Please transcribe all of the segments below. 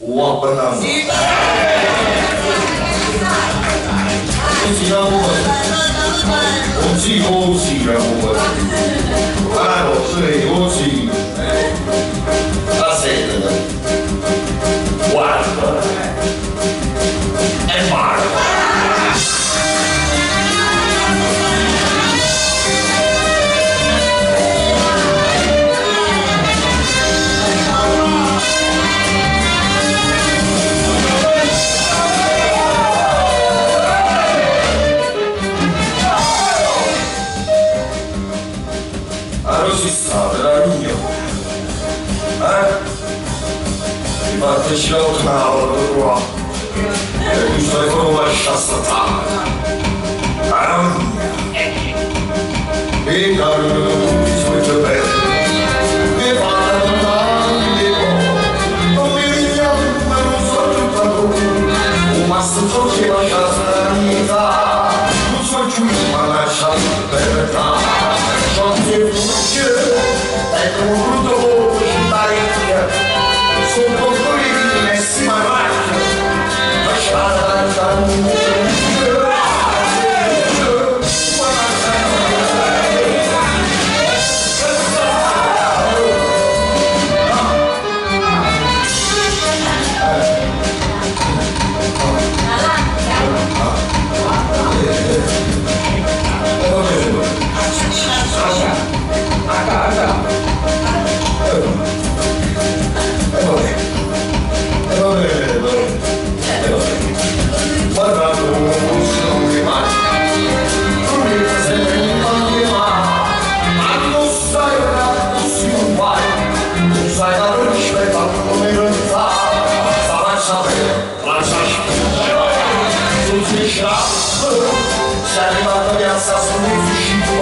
我怕难过。ما فيش لو كنا على الدروع يجوز يكون وش السطع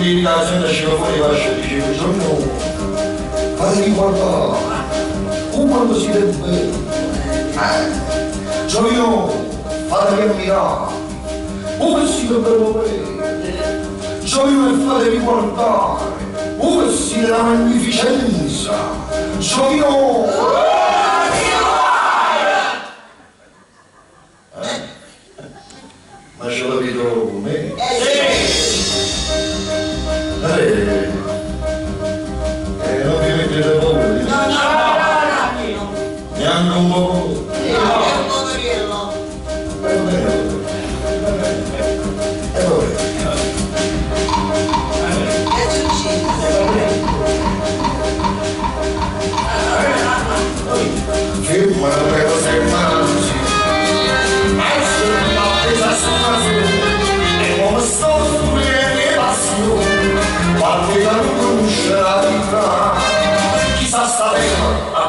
di là se ne scende fuori lascia dice bisogno fate riguardare come quando si vede bene eh, sono io fatevi ammirare come si dovrebbero vedere sono io e fatevi guardare come si la magnificenza sono io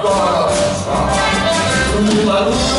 Vamos lá, vamos lá.